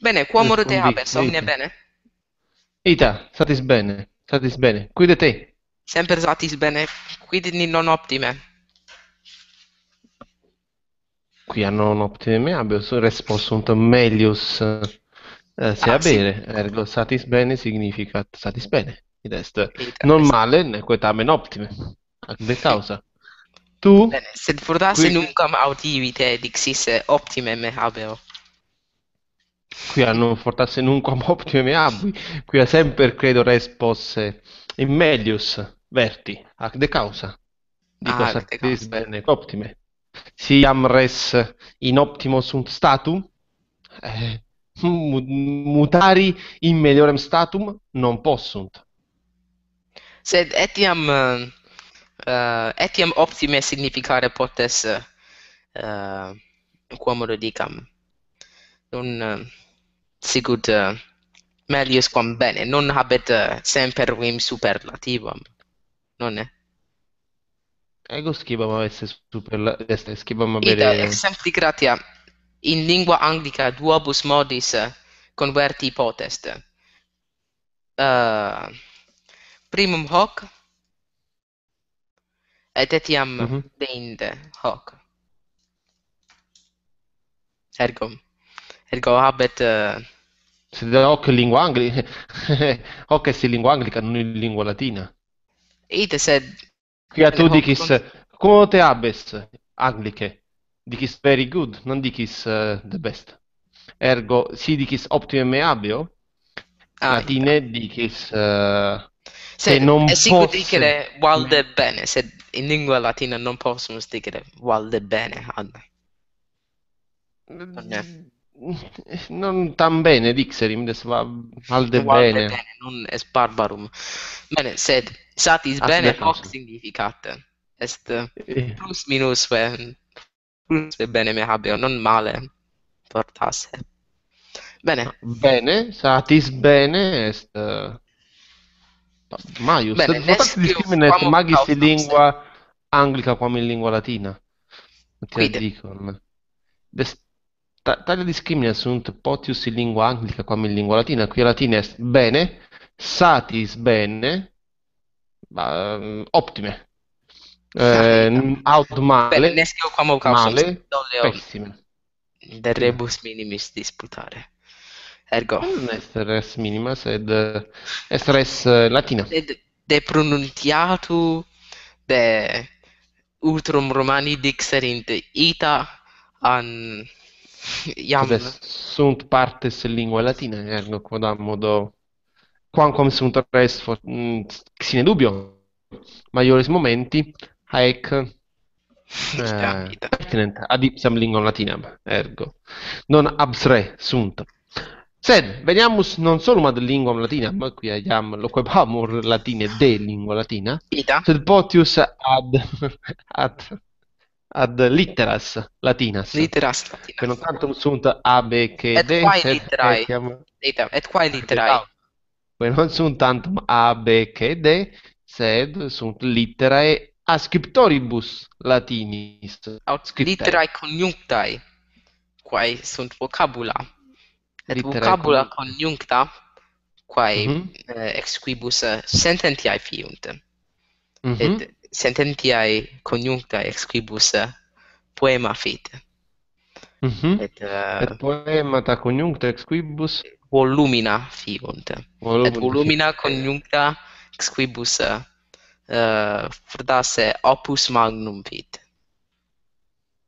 Bene, quomodo te habes, omnia bene? Ita, satis bene, satis bene. Quid te? Semper satis bene, quid ni non optime? Qui non optime me habeus responsunt melius uh, se ah, abere, sì. ergo satis bene significat satis bene. Id est non male, neque tamen optime. Ac de causa. Tu? Bene, sed fortasse qui... nuncam audivite dixis optime me habeo. qui a non fortasse nunquam optime abui, qui a semper credo res posse in medius verti ac de causa di ah, cosa bene optime. Si am res in optimo sunt statum eh, mutari in meliorem statum non possunt. Sed etiam uh, etiam optime significare potes eh, eh, uh, quomodo dicam non eh, sicut uh, eh, melius quam bene. Non habet uh, semper vim superlativam. Non è? Ego scibam avesse superla este scibam avere id exempli gratia in lingua anglica duobus modis converti potest uh, primum hoc et etiam mm -hmm. deinde hoc. Ergo ergo habet uh, sed hoc lingua anglica hoc est lingua anglica non in lingua latina ite sed quia tu dicis como te habes anglice dicis very good non dicis uh, the best ergo si dicis optime me habeo ah, latine ita. dicis uh, se non posso dicere valde bene se in lingua latina non possono dire valde bene Anna. non, non tan bene dixerim des va valde valde bene. bene non es barbarum bene sed satis As bene hoc significat est eh. plus minus ve plus bene me habeo non male portasse bene bene satis bene est uh, Maius, Bene, sed discrimine est magis in lingua anglica quam in lingua latina. Quid? Dicon. Des, ta, tale discrimina sunt potius in lingua anglica quam in lingua latina, qui latina est bene, satis bene, uh, optime. Eh, aut male, bene, nescio quam causa male, pessime. Del rebus minimis disputare. Ergo. Non est res minima, sed eh, est res eh, latina. Sed de pronuntiatu de utrum Romani dixerint ita an iam sunt partes lingua latina ergo quodam modo quamquam sunt res for, mm, sine dubio maiores momenti haec eh, pertinent ad ipsam lingua latinam ergo non absre sunt Sed, veniamus non solo ad lingua latina, ma qui abbiamo lo quebamur latine de lingua latina. Ita. Sed potius ad, ad, ad litteras latinas. litteras latinas. Per non tantum sunt ab che et de, quae litterae, etiam... et quae litterae. Per non sunt tantum ab che de, sed sunt litterae ascriptoribus latinis. Aut scriptae. Litterae conjunctae, quae sunt vocabula. Et litterae vocabula conjuncta, quae mm -hmm. eh, ex quibus sententiae fiunt. Mm -hmm. Et sententiae conjunctae exquibus eh, poema fit. Mm -hmm. Et, uh, et poemata conjuncta exquibus volumina fiunt. Volumina et volumina fiunt. conjuncta exquibus uh, eh, frutasse opus magnum fit.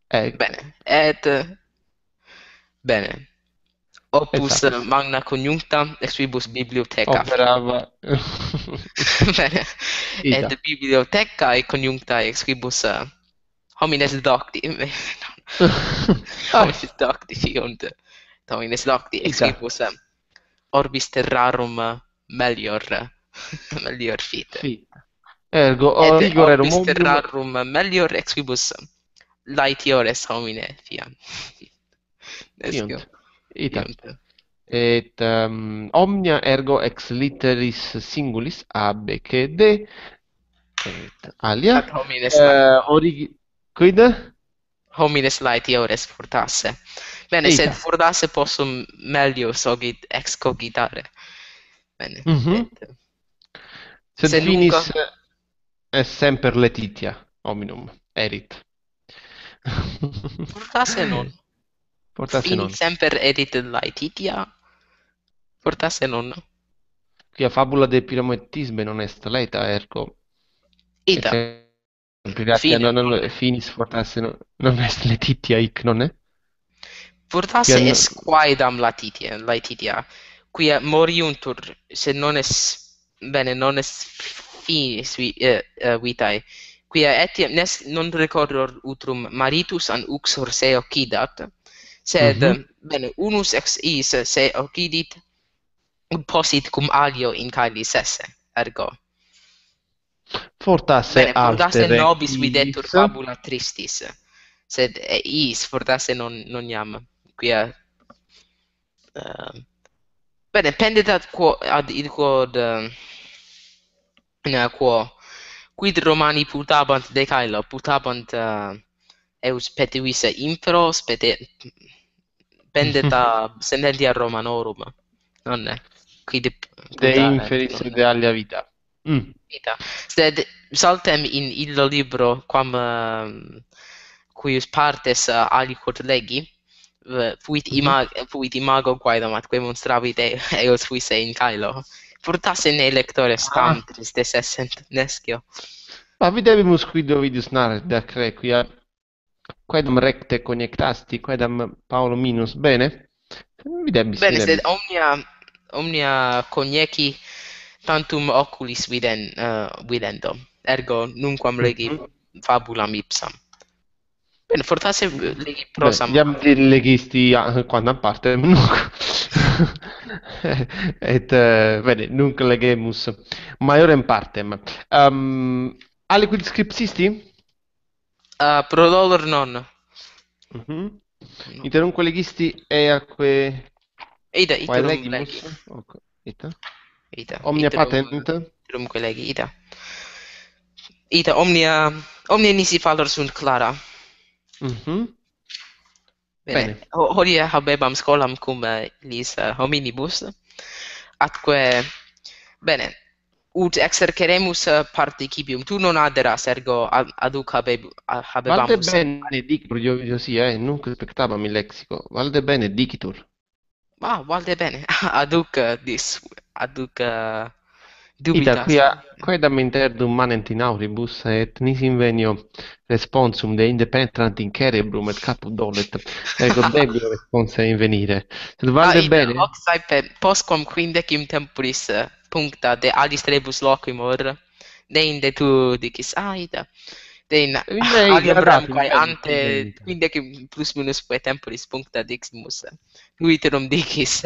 Ec. Bene. Et bene opus esatto. Eh, magna conjuncta ex quibus bibliotheca operava oh, bene. Ida. et bibliotheca e conjuncta ex quibus uh, eh, homines docti homines docti fiunt homines docti ex quibus um, eh, orbis terrarum melior melior fit fit ergo et orbis terrarum melior ex quibus laetiores homine fiam. Fiunt itam et um, omnia ergo ex litteris singulis a b c d. Et alia. Ad homines uh, origi quid homines laeti ores furtasse. Bene Eita. sed furtasse possum melius ogit ex cogitare. Bene mm -hmm. et, eh, sed, sed finis nunca... Eh, est semper letitia hominum erit. Furtasse non. Portasse in non. semper edit laetitia. Portasse non qui Quia fabula de piromettisme non est laeta, ergo. Ita. Grazie, non, non, finis fortasse non, non est laetitia hic, non è? Fortasse Quia... est quaedam laetitia, laetitia, quia moriuntur, se non est, bene, non est finis vi, eh, uh, vitae, quia etiam, nes, non recordor utrum maritus an uxor se occidat, sed mm -hmm. bene unus ex is se occidit posit cum alio in caeli esse ergo fortasse bene, fortasse nobis videtur fabula tristis sed is fortasse non non iam quia uh, bene pendet ad quo ad id quod ehm, uh, in quo quid romani putabant decaelo putabant uh, eus petuisse infero spete pendeta senedia romanorum non è. Qui de inferis de alia vita. Mm. vita. Sed saltem in illo libro quam uh, quius partes uh, aliquot legi fuit imag mm -hmm. fuit imago quaedam atque monstravit eos fuisse in caelo furtasse ne lectores tam ah. tristes essent nescio. Ma videbimus quido vidus nar da cre quia quaedam recte connectasti, quaedam Paolo minus, bene? Videbis, bene, videbis. sed omnia, omnia conneci tantum oculis viden, eh, uh, videndum, ergo nunquam legi mm -hmm. fabulam ipsam. Bene, fortasse legi prosam. Beh, iam di legisti ah, uh, quandam parte, nunc. et eh, uh, bene, nunc legemus maiorem partem. Um, aliquid scripsisti? a Pro Dollar non. Mhm. No. Interunque leghisti ida Ita, ita, leghi. Okay. Ita. Ita. Omnia iterum, patent. Iterum colleghi, ita. Ita, omnia, omnia nisi fallor sunt clara. Mhm. Bene. Bene. Hodie habebam scolam cum uh, lis uh, hominibus, atque, bene, ut exerceremus eh, participium. Tu non aderas ergo ad hoc habeb, ah, habebamus. Valde bene dictur io, io sia eh, nunc spectabam il lexico. Valde bene dicitur. Ah valde bene. Ad hoc eh, dis ad hoc uh, eh, dubitas. Ita, quia quaedam interdum manent in auribus et nisi invenio responsum de independent in cerebrum et caput dolet ego debio responsa invenire sed valde ah, bene. hoc saepe postquam quindecim temporis uh, puncta de alis trebus loquimur, deinde tu dicis ah, aida, dein aliabram quae ante quindec plus minus quae temporis puncta diximus, Twitter dicis.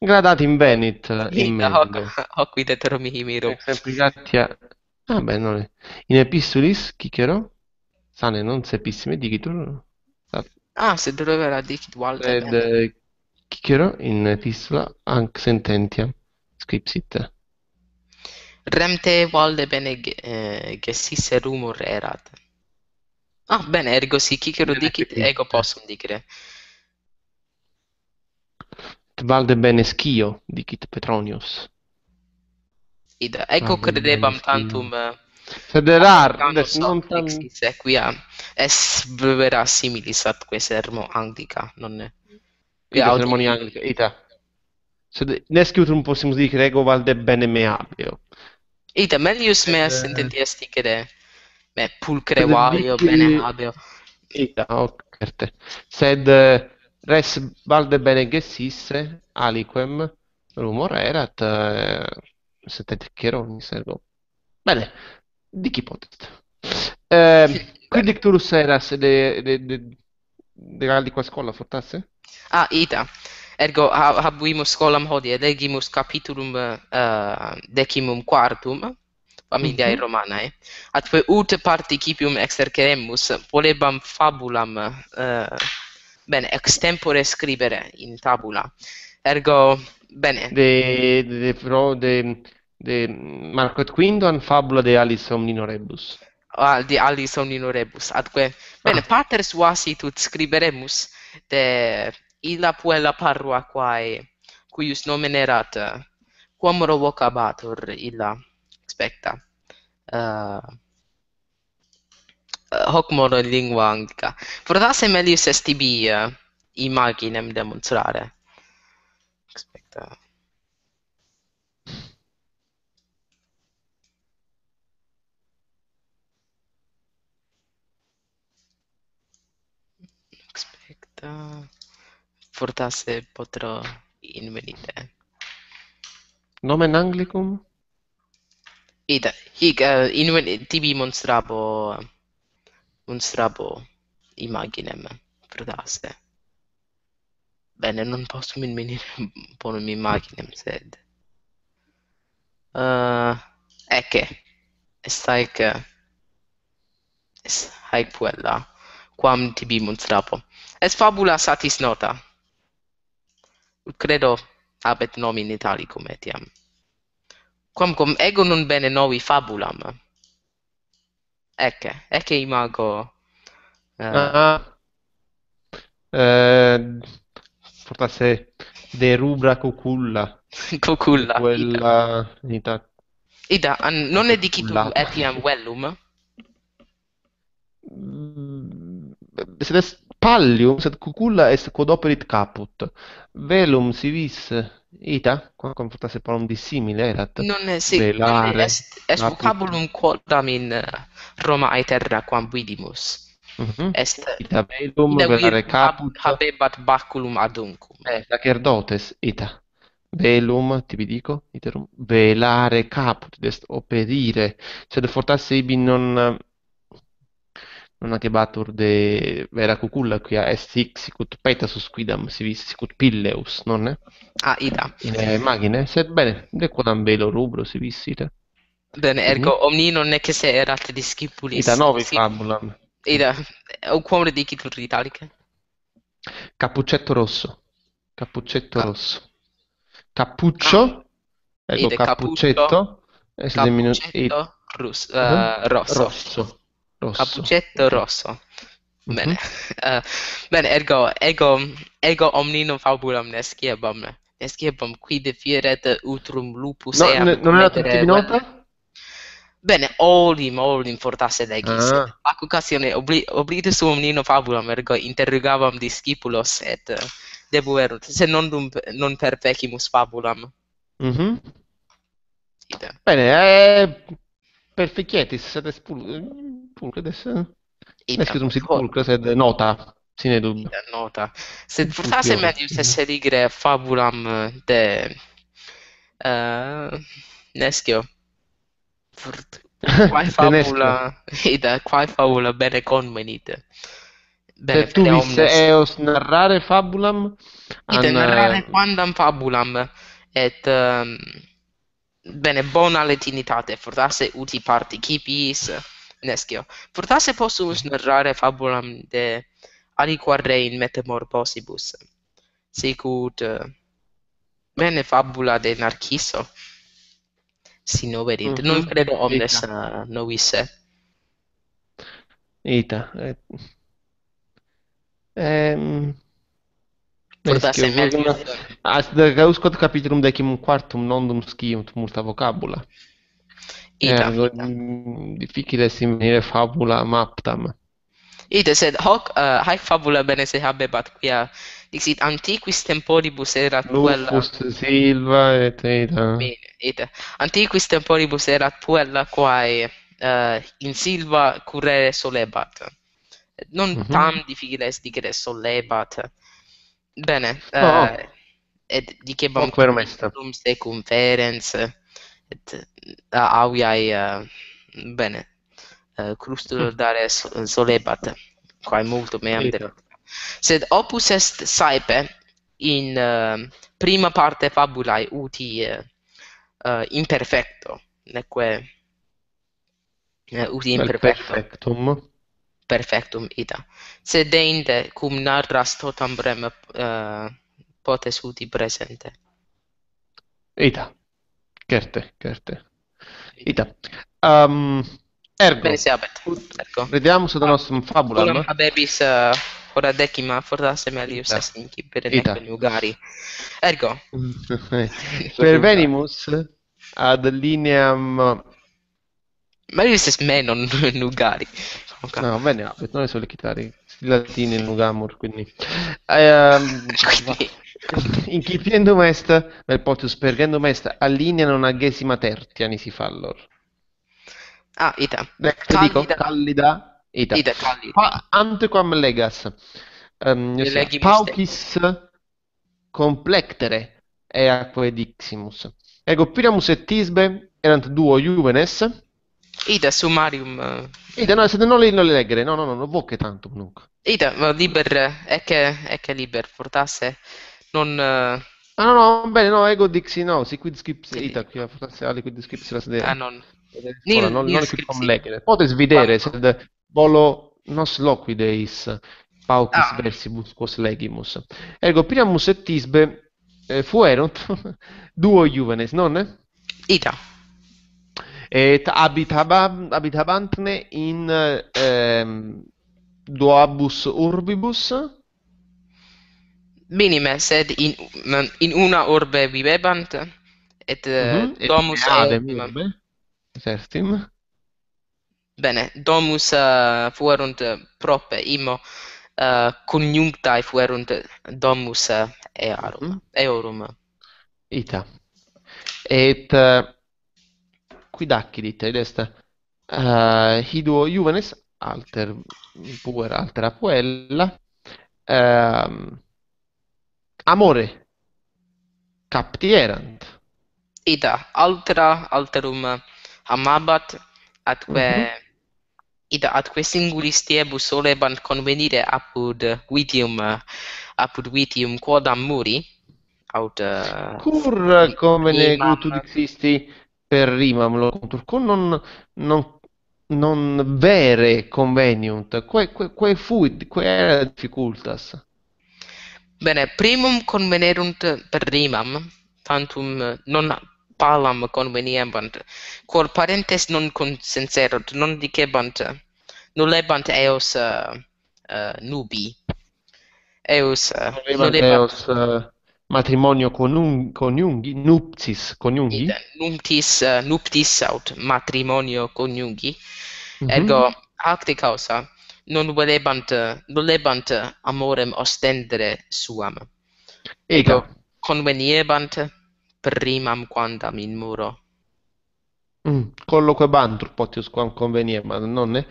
Gradatim venit in hoc, hoc videterum mihi miro. Exemplicatia, ah beh, non è. In epistulis, cicero, sane non sepissime dicitur, Ah, se dovera dicit valde. Ed cicero in epistola anc sententiam scripsit remte valde bene eh, gessisse rumor erat. Ah bene ergo si cicero dicit ego possum dicere. Valde bene schio, dicit Petronius. Id ego credebam tantum eh, sed erar non tam equia. Es vera similis atque sermo anglica non ne? Quia sermoni anglica. Ita sed nescutrum possimus dic rego valde bene me abio. ita melius mea eh, intendi me pulcre valio bene habeo ita ok, certe sed res valde bene gessisse aliquem rumor erat uh, sed et cheronis ergo bene dici potest eh, qui dicturus eras de de de de, de, de, de, de, de, de, de, de, de Ah, ita ergo habuimus scolam hodie legimus capitulum uh, decimum quartum familiae mm -hmm. Romanae, atque ut participium exerceremus, polebam fabulam, uh, bene, extempore scribere in tabula. Ergo, bene. De, de, pro, de, de Marco et Quindon, fabula de Alis Omninorebus Ah, de Alis Omninorebus atque, bene, ah. pater suasi tut scriberemus de illa puella parua quae, cuius nomen erat, quam revocabatur illa expecta. Uh, eh, eh, hoc modo lingua anglica. Fortasse melius est tibi uh, imaginem demonstrare. Expecta. Expecta fortasse potro invenite. Nomen Anglicum? Ida, hic eh, uh, in tibi monstrabo, monstrabo imaginem fortasse. Bene, non posso min venire bonum imaginem, sed... Uh, ecce, est haec, est haec puella, quam tibi monstrabo. Est fabula satis nota, credo habet nomin Italicum etiam. Quamcum ego nun bene novi fabulam. Ecce, ecce imago... Uh, uh, eh, ah, eh forse de rubra coculla. coculla. Quella ita. ita. Ida, an, non edicitum etiam vellum? Mm, sed est pallium sed cuculla est quod operit caput. Velum si vis ita? Quam fortasse parum dissimile erat? Non eh, si velare, est, est vocabulum quodam in eh, Roma aeterra quam vidimus. Mm -hmm. Est ita velum velare caput. habebat baculum aduncum. Eh, sacerdotes ita. Velum tibi dico iterum velare caput est operire. Sed fortasse ibi non non è che Batur de Vera anake qui a esti iksikut peitasus quidam civis sicut pilleus, non è? Ah, ita. Ine eh, magine, sebbene, de quodam velo rubro civis ita. Bene, mhm. ergo mm -hmm. omni non nec se erat discipulis. Ida novi si... fabulam. Ita, quam redicitur italice? Cappuccetto rosso. Cappuccetto Ca... rosso. Cappuccio, ah. ecco Ide, cappuccetto, eh, cappuccetto, cappuccetto, cappuccetto, cappuccetto rus, uh, uh -huh. rosso. rosso. rosso. Cappuccetto rosso. Mhm. Bene. Mm -hmm. uh, bene, ergo, ego, ego omnino fabulam nesciebam. Nesciebam qui defieret utrum lupus no, eam. non era tutti minota? Bene, olim, olim fortasse legis. Ah. Ac occasione obli oblidus omnino fabulam, ergo interrogavam discipulos et uh, debuerunt, se non, dum, non per pecimus fabulam. Mm -hmm. Bene, eh, perficietis, sed pulcra des eh? Ita, nescitum sit sed nota, sine dub. Nota. Sed fortasse medius esse digere fabulam de... Eh, uh, nescio. Fort... Quae fabula... Ita, quae fabula bene convenite. Bene, tu vis eos narrare fabulam? Ita, an... Eh, narrare quandam fabulam, et... Um, bene, bona latinitate, fortasse uti participis Nescio. Fortasse possumus narrare fabulam de aliquar rein in possibus. Sicut uh, bene fabula de Narciso. Sino noverit. Mm -hmm. Non credo omnes Uh, novisse. Ita. Et... Ehm... Fortasse as Ad gauscot capitulum decimum quartum, non dum scium multa vocabula. Ita. ida. Eh, difficile simile fabula maptam. Ita, sed hoc eh, uh, haec fabula bene se habebat quia dixit antiquis temporibus erat puella Lupus silva et ita. Bene, ita. Antiquis temporibus erat puella quae uh, in silva currere solebat. Non mm -hmm. tam difficile est dicere solebat. Bene, uh, oh. et dicebam cum secum ferens et au uh, bene crustulor mm. dare solebat quae multum meam de sed opus est saepe in uh, prima parte fabulae uti uh, imperfecto neque uh, uti imperfecto. Perfectum. Perfectum ita. Sed deinde cum narras totam brem uh, potes uti presente. Ita. Kerte, Kerte. Ita. Um, ehm, ergo. Ergo. Vediamo se donosum ah, fabulam. Kulam habebis uh, ora decima fortasse melius est inci per enecun ugari. Ergo. per venimus ad lineam mm, Melius est menon nugari. Okay. No, bene, no, non è solo chitarri. Latini nugamur, quindi... Um, Incipiendum est, vel potius pergendum est, allinea non agesima tertia, si fallor. Ah, ita. Lecte callida. dico, callida. Ita. Ita, callida. Pa, antequam legas. Um, paucis complectere e aquae diximus. Ego, piramus et tisbe erant duo juvenes. Ida, summarium. Uh... Ida, no, se non le, non le leggere, no, no, no, non voce tanto, nunc. Ida, ma liber, ecce, ecce liber, fortasse, non... Uh... Ah, no, no, bene, no, ego dixi, no, si quid scripts, ita, qui, fortasse, ali quid scripts, la sede. Ah, non. Nil, non, non, non quid leggere. Potes videre, sed volo nos loquideis paucis ah. versibus quos legimus. Ergo, piramus et tisbe, eh, fuerunt duo juvenes, non? Ita et habitabam habitabantne in ehm, duabus urbibus? Minime sed in in una urbe vivebant et mm -hmm. domus et, eh, certim. Bene domus uh, fuerunt prope imo uh, conjunctae fuerunt domus uh, earum mm -hmm. eorum. Ita. Et uh, quidacchidit ed est uh, eh, hiduo juvenes alter puer altera puella uh, ehm, amore captierant. Ita altera alterum amabat atque mm -hmm. ita atque singulis tiebus solebant convenire apud vitium apud vitium quodam muri aut eh, uh, cur uh, come negutu dixisti per rimam locuntur cum non non non vere conveniunt quae quae quae fuit quae era difficultas. Bene primum convenerunt per rimam tantum non palam conveniebant quod parentes non consenserunt non dicebant nullebant eos uh, uh, nubi. Eos eh, uh, nullebant eos uh, matrimonio conung, coniungi nuptis coniungi nuptis uh, eh, nuptis aut matrimonio coniungi mm -hmm. ergo acte causa non volebant volebant amorem ostendere suam. Ego conveniebant primam quandam in muro. Mm, colloquebantur potius quam conveniebant non ne?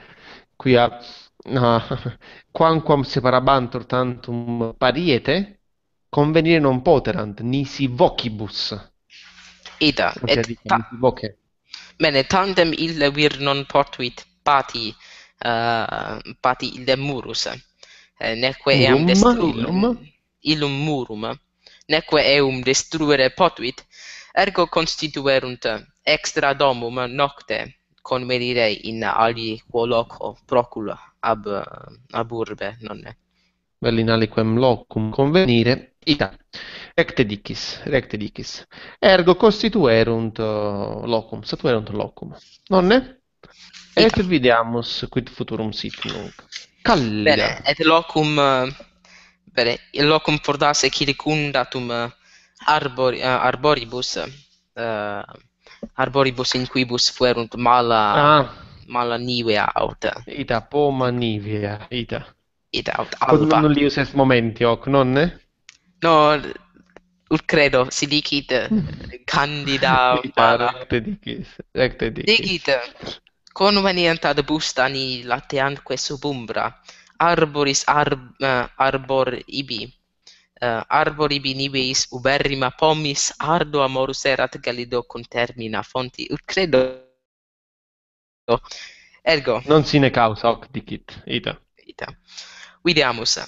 Quia uh, quamquam separabantur tantum pariete convenire non poterant nisi vocibus. Ida, et dicem, ta voce. Bene tandem ille vir non potuit pati uh, pati ille murus. Eh, neque Murum, eam destruum illum, illum murum. Neque eum destruere potuit ergo constituerunt extra domum nocte convenire in aliquo loco procula ab eh, ab urbe nonne. Berlinaliquem locum convenire ita recte dicis recte dicis ergo constituerunt eh, locum statuerunt locum nonne et videamus quid futurum sit nunc Callia. Bene, et locum eh, bene, locum fordasse circundatum eh, arbori, arboribus uh, arboribus in quibus fuerunt mala ah. mala nivea aut. Ita poma nivea, ita id aut alba. non li uses momenti hoc, nonne? Eh? No, ut credo, si dicit candida umana. Recte dicis, recte dicis. Dicit, convenienta ad bustani lateantque sub umbra, arboris arb, uh, eh, arbor ibi, uh, eh, arbor ibi nibis uberrima pomis ardo amorus erat galido contermina fonti, ut credo. Ergo. Non sine causa hoc dicit, ita. Ita. Videamus.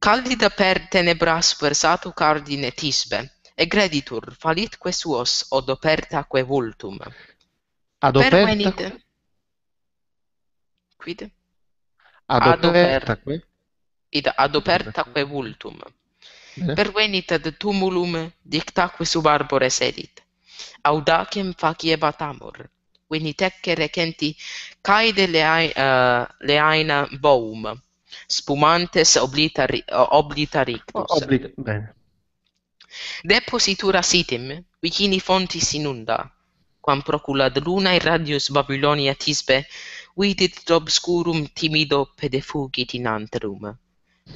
Caldida per tenebras versato cardine tisbe, egreditur falitque suos od opertaque vultum. Ad operta... Permanite... Quid? Ad, ad opertaque? Id ad opertaque vultum. Eh? Pervenit ad tumulum dictaque sub arbore sedit. Audacem faciebat amor. Venit ecce recenti caide leae, uh, leaina boum spumantes oblitari oblitarictus. Oblit bene. Depositura sitim, vicini fontis inunda, quam proculat in radius Babylonia tisbe, vidit obscurum timido pede fugit in anterum.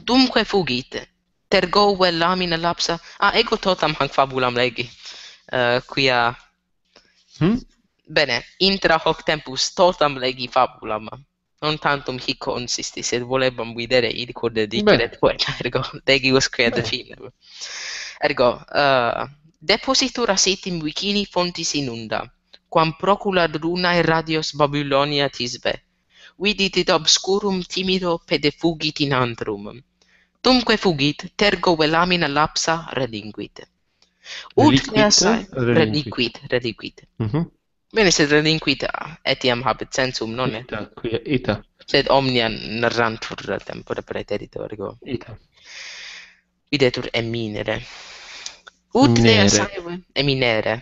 Dumque fugit, tergoe lamina lapsa, a ah, ego totam hanc fabulam legi, uh, quia... Hmm? Bene, intra hoc tempus totam legi fabulam non tantum hic consisti sed volebam videre id quod di Jared Poeta ergo tegi was create ergo uh, depositura sit in wikini fontis inunda quam procula drunae radios Babylonia tisbe. Vidit id obscurum timido pedefugit in antrum. Tumque fugit tergo velamina lapsa relinquit ut eh? reliquit, reliquit, reliquit. relinquit. Mm -hmm. Bene, sed delinquita etiam habet sensum, non et? Ita, quia, ita. Sed omnia narrantur tempore praeterito ergo. Ita. Videtur eminere. Ut lea saiva, eminere.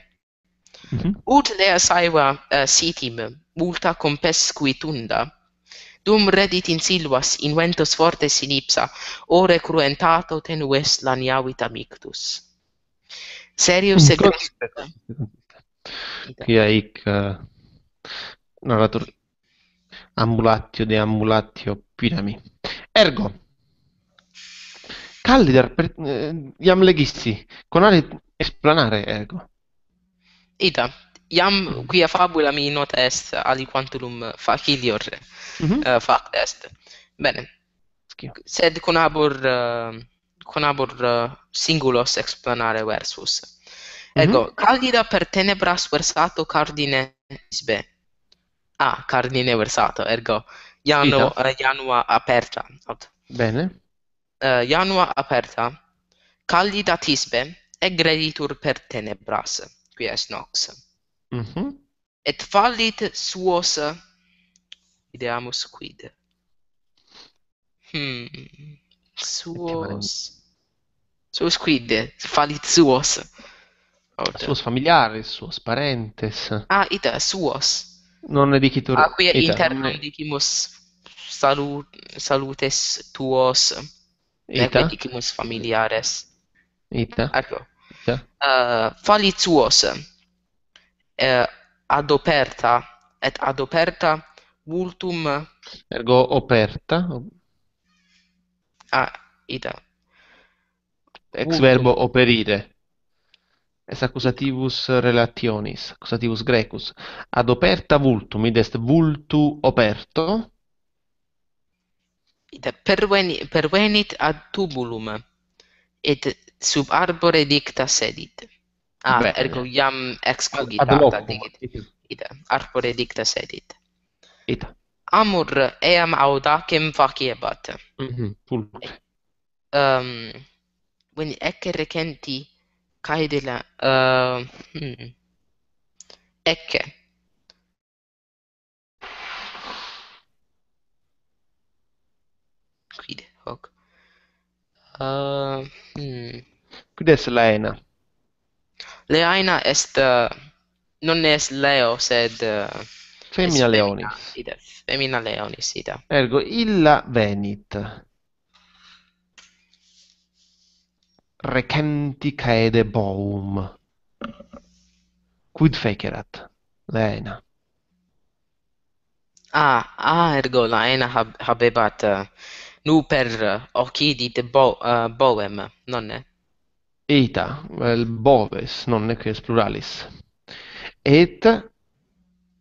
Mm -hmm. Ut lea saiva uh, sitim, multa compesquitunda, dum redit in silvas in ventos fortes sinipsa, ore cruentato tenues laniavit amictus. Serius mm, e Quia hic eh, uh, narratur ambulatio de ambulatio pinami. Ergo Callider per, eh, iam legissi, conare esplanare ergo. Ita, iam quia fabula mi nota est aliquantulum facilior eh, mm -hmm. uh, fact est. Bene. Schio. Sed conabor uh, eh, conabor uh, singulos explanare versus. Ego, caldida per tenebras versato cardine isbe. Ah, cardine versato, ergo, iano, uh, janua aperta. Bene. Uh, janua aperta, caldida tisbe, egreditur per tenebras, qui est nox. Mhm. Et fallit suos, ideamus quid. Hmm, suos... Suos quid, fallit suos. ricordo. Suos familiares, suos parentes. Ah, ita, suos. Non dicitur. Ah, qui ita, interno non... dicimus salut, salutes tuos. Ita. Ne, dicimus familiares. Ita. Ecco. Ita. Uh, eh, fali tuos. Uh, eh, adoperta et adoperta multum ergo operta ah ita ex vultum. verbo operire est accusativus relationis, accusativus grecus. Ad operta vultum, id est vultu operto. Id perveni, pervenit ad tubulum, et sub arbore dicta sedit. Ah, Bene. ergo iam excogitata digit. Id arbore dicta sedit. Ita. Amor eam audacem faciebat. Mhm, mm pulcre. Ehm, um, veni ecce recenti kaj de la uh, hmm. ecce quid hoc uh, hmm. quid est Laena? Laena est uh, non est Leo sed uh, Femina Leonis. Ida, femina Leonis, ida. Ergo, illa venit. recenti caede boum. Quid fecerat? Laena. Ah, ah, ergo Laena hab habebat uh, nu per uh, occidit bo uh, boem, nonne? Ita, vel boves, nonne, qui pluralis. Et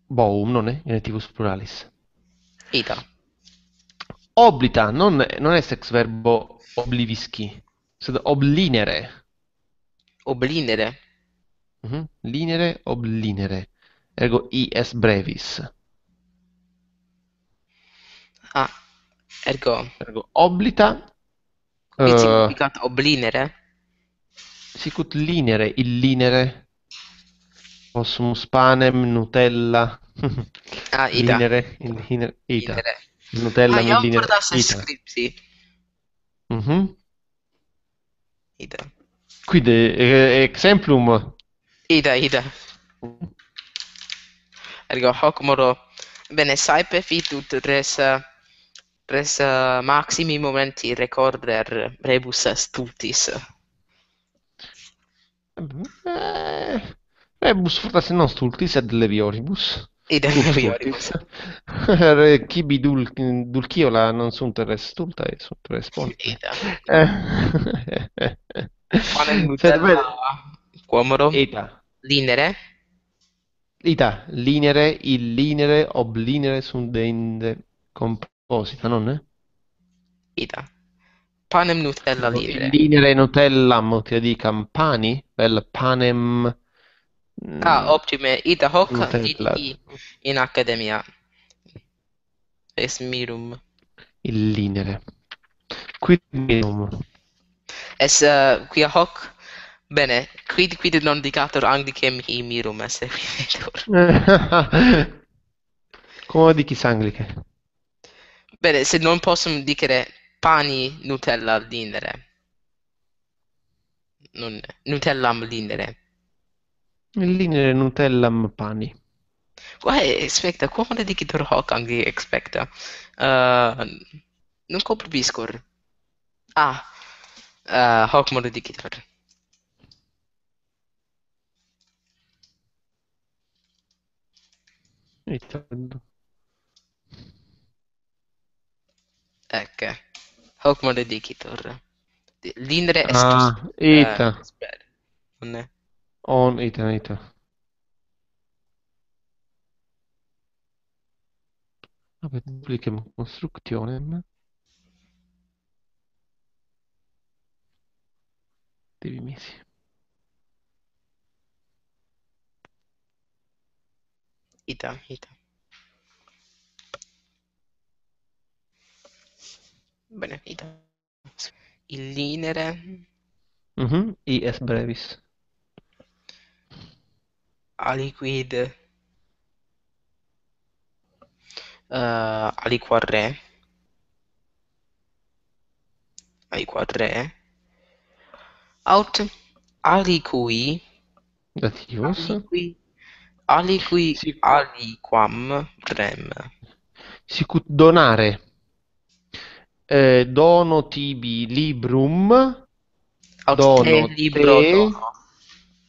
boum, nonne, genitivus pluralis. Ita. Oblita, non, non est ex verbo oblivisci. Seda oblinere. Oblinere. Uh-huh. Linere, oblinere. Ergo is brevis. Ah, ergo. ergo oblita. Quindi uh, oblinere? Sicut linere, il linere. Possum spanem, Nutella. Ah, ita. Linere, il linere, ita. Ita. Nutella, ah, millinere, ita. Ah, io ho portato scripti. Mhm. Ida. Quid eh, exemplum Ida, ida. Ergo, hoc modo, bene, saepe fit ut res Res uh, maximi momenti recorder rebus stultis. Eh, rebus fortasse non stultis, sed levioribus. Id levioribus. Kibi dul, dulciola non sunt res stulta, e sunt res. Ida. Panem Nutella quomodo. Ita. Linere. Ita, linere, il linere, oblinere sunt deinde composita, non è? Ita. Panem Nutella linere. Linere Nutella, ti dicam pani, vel panem... Ah, optime. Ita hoc vidi in academia. Es mirum. Il linere. Quid mirum. Es uh, quia hoc Bene, quid quid non dicator anglicem hi mirum esse vivetur. Come dicis anglice? Bene, se non possum dicere pani Nutella linere. Non Nutellam linere. Linee Nutellam Pani. Guai, aspetta, cum de dichitor Hawk anche aspetta. Uh, eh, non compobiscor. Ah, uh, hoc modo dichitor. Ecco, Hawk hoc modo dichitor. L'indre est... Ah, ita. Uh, non è. On ita. Vabbè, duplichiamo constructionem. Devi misi. ita, ita. Bene, ita. Il linere. Mm I es brevis. Aliquid. Uh, aliquar re. Aliquar re. Aut aliqui. Dativus. Aliqui aliqui Sic... aliquam rem. Sicut donare. Eh, dono tibi librum. Aut dono te libro te, dono.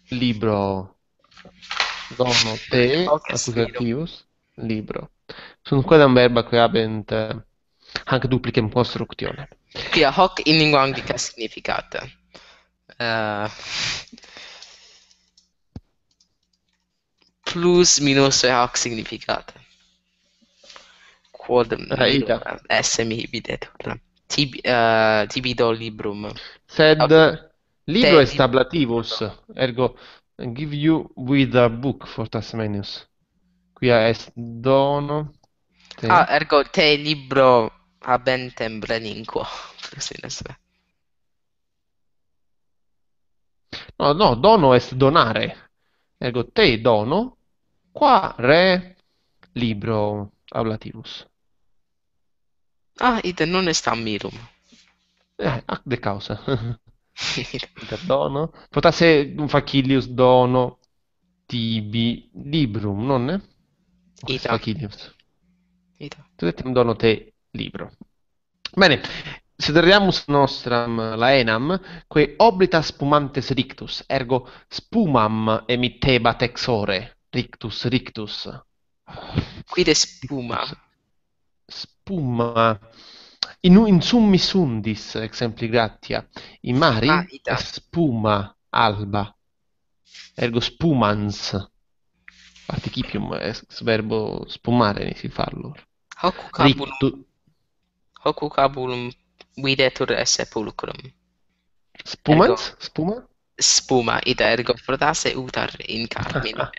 Libro. Dono te, accusativus. Libro. Sunt quedam verba que habent uh, hanc duplicem constructione. Quia hoc in lingua anglica significata. Uh, plus minus hoc significata. Quod Aida. esse mihi videtur. Tibi, uh, tibido librum. Sed Aut- libro est ablativus, ergo give you with a book for Tasmanius. Quia est dono. Te. Ah, ergo te libro habentem breninquo. No, no, dono est donare. Ergo te dono qua re libro ablativus. Ah, ite non est amirum. Eh, ac de causa. Inter dono. Potasse facilius dono tibi librum, non è? Ita. Facilius. Ita. Tudetem dono te libro. Bene, sederiamus nostram laenam, que oblitas spumantes rictus, ergo spumam emittebat ex ore, rictus, rictus. Quid spuma? Spuma. in, in summis undis exempli gratia. In mari Aida. spuma alba. Ergo spumans. Participium est verbo spumare nisi farlo hoc cabulum Rictu... hoc cabulum videtur esse pulcrum spumans? Ergo... spuma? Spuma ita ergo frodasse utar in carmine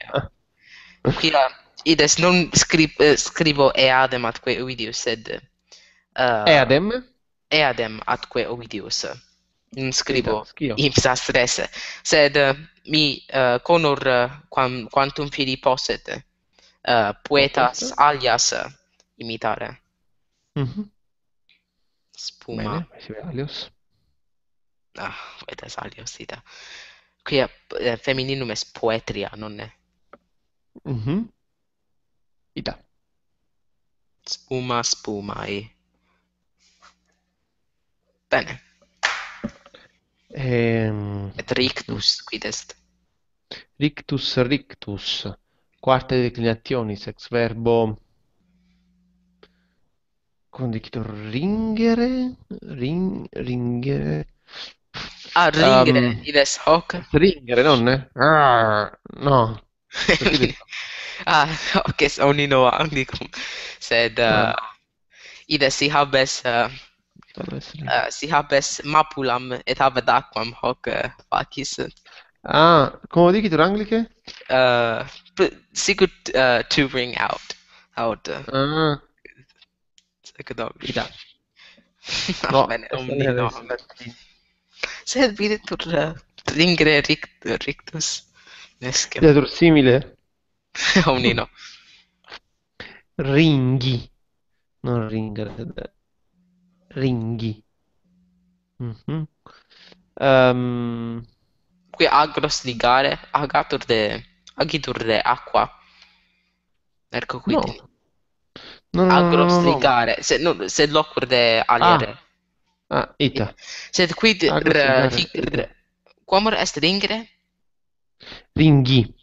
quia ides non scrib, eh, scribo eadem atque uidius sed Ehm, uh, eadem eadem atque Ovidius. Scribo ipsas res sed uh, mi uh, conor eh, quam quantum fili posset uh, poetas Posta? alias imitare. Mm -hmm. spuma. Bene, alios ah poetas alias ita qui eh, femininum est poetria nonne mhm. Mm ita spuma spumae Bene. Ehm... Et rictus quid est? Rictus rictus. Quarte declinationis sex verbo condictor ringere ring ringere Ah, ehm, ringere, um, ides hoc. Ringere, non? Ah, no. ah, hoc est omnino anglicum, sed ah. uh, no. si habes uh, Uh, si eh, habes mapulam et habedaquam hoc uh, facis. Ah, como digi tur anglike? Uh, eh, sicut uh, to bring out. Out. Uh, ah. Ida. no, bene, omni nom. Sed vide tur uh, ringre rict, rictus nescem. Ja, tur simile. omni no. Ringhi. Non ringere ringhi. Mm-hmm. Um, qui Agros di Gare, Agatur de, Agitur de Acqua. Ecco qui. No. No, no, Agros no, no, di Gare, se, no, se l'Ocur de Aliere. Ah, ah ita. Se qui Quamor est ringre? Ringhi.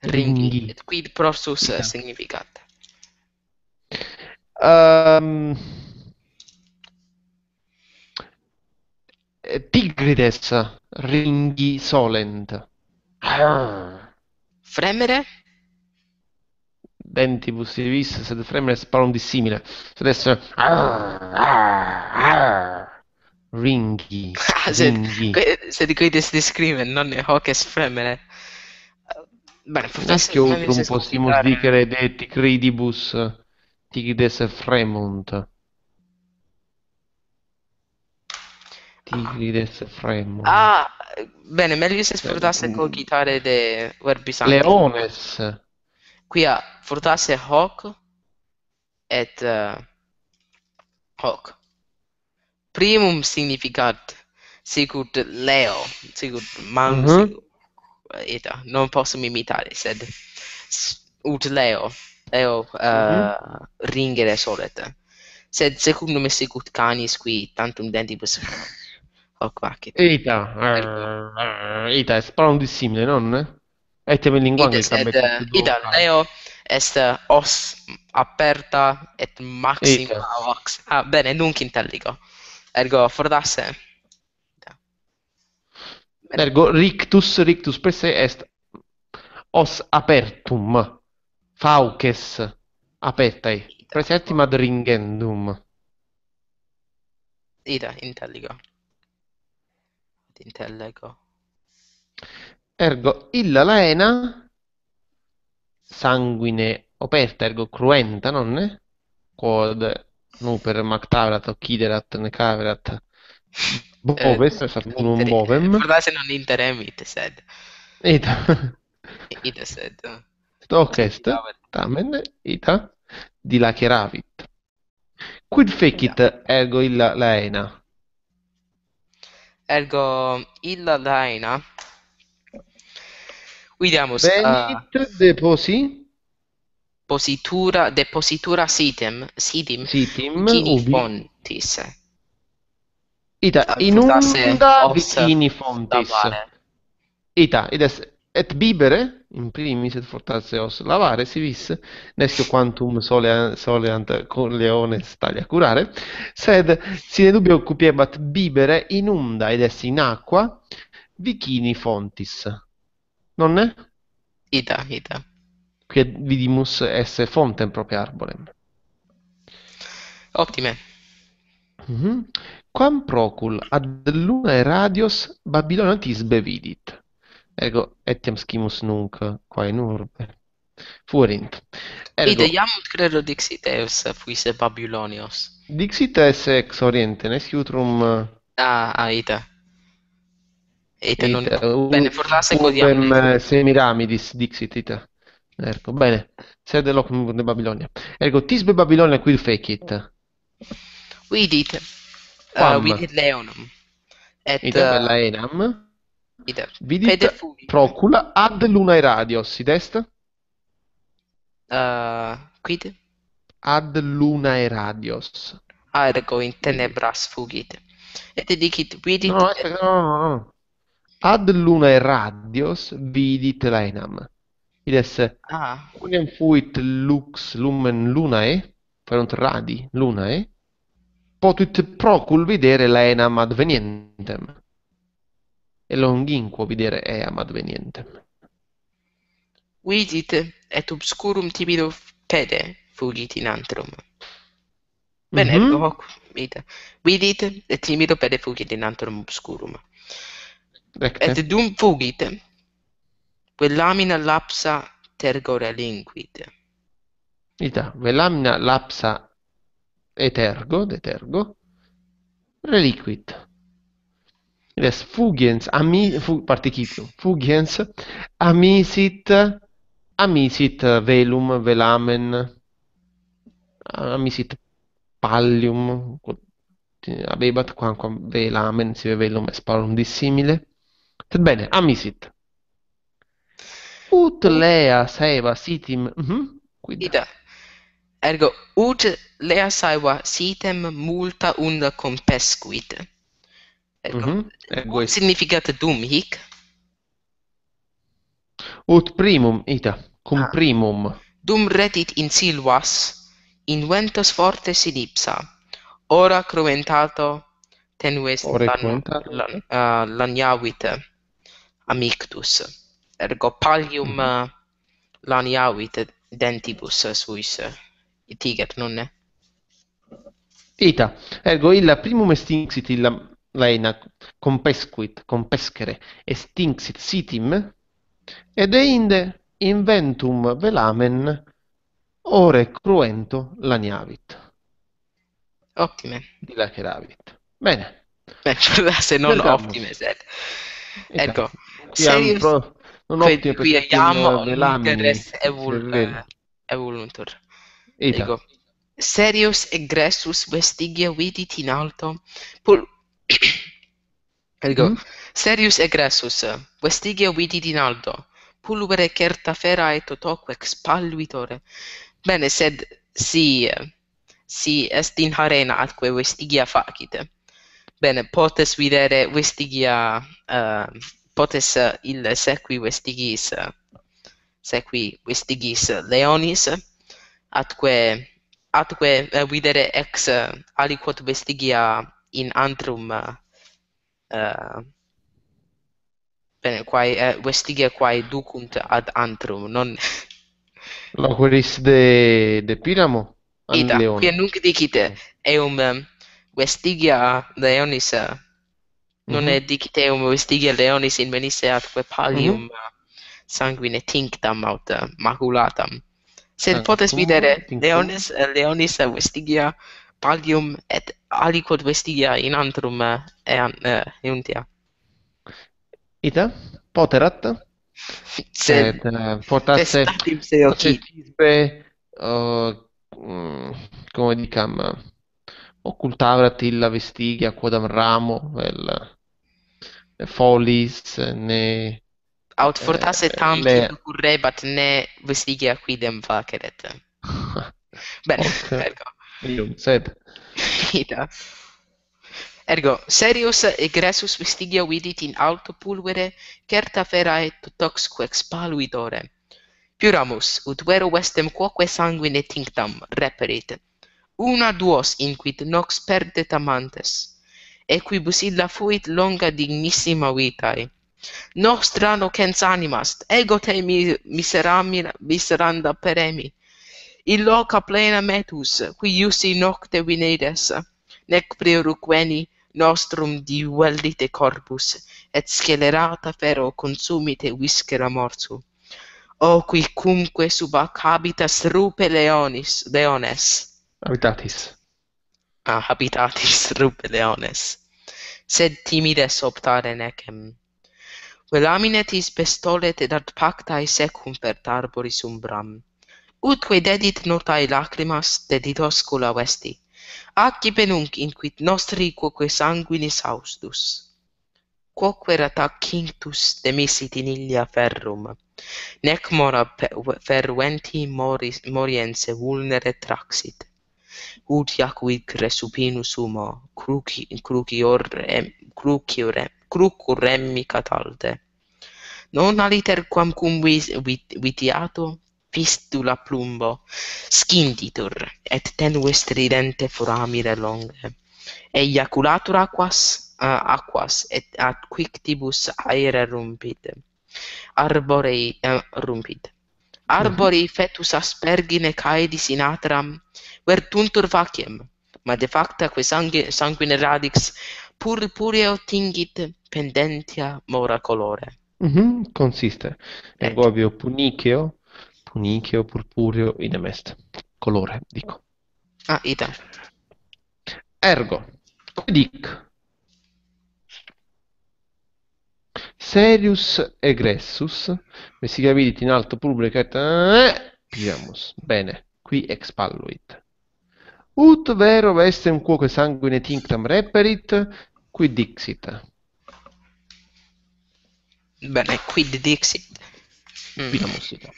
Ringhi. Qui prosus significat. Um, tigrides ringhi solent. Fremere? Dentibus divis, sed fremere spalum dissimile. Sed esse... Ringhi. Ah, sed, Ringhi. que- sed quid est discrimen, non hoc est fremere. Bene, forse utrum possimus dicere de tigridibus tigrides fremunt. Tigrides Fremo. Ah, bene, meglio se sfruttasse con chitarre de verbi santi. Leones. Quia fortasse hoc et eh, uh, hoc. Primum significat sicut leo, sicut man, mm -hmm. sicut eh, eta. Non posso imitare, sed ut leo, leo uh, mm -hmm. ringere solete. Sed secundum me sicut canis qui tantum dentibus Oh, o Quackit. Ita, uh, Ita, es eh, parla un dissimile, non? Ettem in lingua che sta bene. Ita, neo est os aperta et maxima vox. Ah, bene, nunc intelligo. Ergo, fordasse. Ergo, rictus, rictus per se est os apertum, fauces apertae, presettim ad ringendum. Ita, intelligo. Intellego. Ergo illa laena sanguine operta, ergo cruenta, nonne? Quod nuper mactaverat, occiderat, necaverat, boves, Eh, sat unum Inter- bovem. Fortasse non interemit, sed. Ita. Ida, sed. Hoc est, tamen, ita, dilaceravit. Quid fecit ergo illa laena? ergo illa daina vidiamus venit uh, deposi? Positura depositura sitem sitim sitim ubi. fontis. Ita inunda vicini fontis. ita ides et bibere in primis et fortasse os lavare si vis nescio quantum sole soleant con leones talia curare sed sine dubio occupiebat bibere inunda ed est in aqua vicini fontis. Nonne? Ita ita qui vidimus esse fontem propria arborem optime Mhm. Quam procul ad lunae radios Babylonia tisbe ego etiam scimus nunc quae in urbe fuerint ergo ideiam credo dixit eus fuisse babylonios dixit es ex oriente nes utrum eh, ah, ah aita ita non uh, bene forlasse codiam eh, semiramidis dixit ita ergo bene sed locum de babylonia ergo tisbe babylonia quid fecit? Vidit uh, vidit leonum. Et ita uh, bella enam Vidit procula ad lunae radios, id est? uh, quid? Ad lunae radios. ergo in tenebras fugit et dicit vidit no, no, no, no. ad lunae radios vidit laenam ides ah. Quem fuit lux lumen lunae ferunt radi lunae potuit procul videre laenam advenientem e longinquo videre eam advenientem. Vidit et obscurum timido pede fugit in antrum. Bene, mm -hmm. hoc vita. Vidit et timido pede fugit in antrum obscurum. Recte. Et dum fugit, quel lamina lapsa tergore linquid. Ita, quel lamina lapsa etergo, detergo, reliquit res fugiens ami fu, participio. Fugiens amisit amisit velum velamen amisit pallium habebat quamquam velamen si velum esparum dissimile. Sed bene amisit. Ut lea saeva sitim mm quid? Ida. ergo ut lea saeva sitem multa unda compescuit Ecco. Mm -hmm. Significate dum hic? Ut primum ita, cum ah. primum. Dum reddit in silvas, in ventos fortes in ipsa, Ora cruentato tenues lan, lan, ah, uh, laniavit amictus. Ergo pallium ah, mm -hmm. uh, laniavit dentibus suis itiget, nonne? Ita, ergo illa primum extinxit illa laena compesquit compescere extinxit sitim ed einde inventum velamen ore cruento laniavit. Ottime. Dilaceravit. Bene. Beh, se non Vergamo. ottime, sed. Ecco, serius, pro, non ottime qui abbiamo l'interess evol, uh, evoluntur. Ita. Ego, serius egressus vestigia vidit in alto, pul... Ergo, mm? Mm-hmm. serius egressus, vestigia vidi dinaldo, pulvere certafera et totoque spalluitore. Bene, sed si, si est in harena atque vestigia facite. Bene, potes videre vestigia, uh, potes uh, il sequi vestigis, uh, sequi vestigis leonis, atque, atque uh, videre ex uh, aliquot vestigia in antrum uh, uh bene quae eh, vestigia quae ducunt ad antrum non loqueris de de Piramo Ita, quia nunc dicite, mm. eum um, vestigia Leonis, uh, non mm -hmm. dicite eum vestigia Leonis in venisse atque pallium mm -hmm. sanguine tinctam aut uh, maculatam. Sed ah, potes videre. Leonis, eh, Leonis eh, vestigia pallium et aliquod vestigia in antrum eh, ean uh, eh, iuntia. Ita poterat sed uh, portasse se uh, come dicam occultavrat illa vestigia quodam ramo vel folis ne aut fortasse eh, tam le... currebat ne vestigia quidem faceret bene okay. ecco Ium sed. Ida. Ergo, serius egressus vestigia vidit in alto pulvere, certa ferae toxque expaluidore. Pyramus, ut vero vestem quoque sanguine tinctam, reperit. Una duos inquit nox perdet amantes. Equibus illa fuit longa dignissima vitae. Nostra nocens animast, ego te mi miseramina, miseranda peremi illoca plena metus, qui iusi nocte vinedes, nec prioruqueni nostrum divellite corpus, et scelerata fero consumite viscera morsu. O qui cumque sub ac habitas rupe leonis, leones. Habitatis. Ah, habitatis rupe leones. Sed timides optare necem. Velaminetis pestolet bestolet et ad pactae secum per tarboris umbram utque dedit notae lacrimas deditos scula vesti. Acci penunc inquit nostri quoque sanguinis austus. Quoque ratacintus demisit in ilia ferrum, nec mora ferventi moris, moriense vulnere traxit. Ut jacuit cresupinus humo, cruci, crucior, cruciore, cruciorem, crucuremmi catalde. Non aliter quam cum vis, vit, vitiato, fistula plumbo, scinditur, et tenues tridente foramire longe. Eiaculatur aquas, uh, aquas, et ad quictibus aere rumpit. Arborei uh, rumpit. Arbori mhm. fetus aspergine caedis in atram, vertuntur faciem, ma de facta que sangue, sanguine radix purpureo tingit pendentia mora colore. Mm -hmm, consiste. Ergo avio puniceo puniceo purpureo idem est. Colore, dico. Ah, ita. Ergo, dic, Serius egressus, me si vidit in alto publica et eh, piamus. Bene, qui expalluit. Ut vero vestem quoque sanguine tinctam reperit, quid dixit? Bene, quid dixit? Mm. Piamus ita.